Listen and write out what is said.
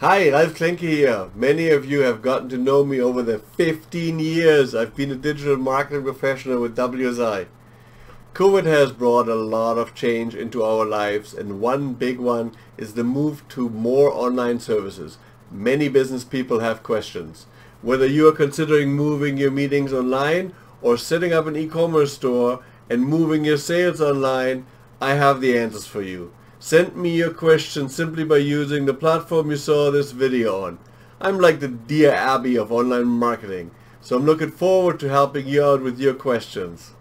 Hi, Ralf Klenke here. Many of you have gotten to know me over the 15 years I've been a digital marketing professional with WSI. COVID has brought a lot of change into our lives and one big one is the move to more online services. Many business people have questions. Whether you are considering moving your meetings online or setting up an e-commerce store and moving your sales online, I have the answers for you. Send me your questions simply by using the platform you saw this video on. I'm like the Dear Abby of online marketing, so I'm looking forward to helping you out with your questions.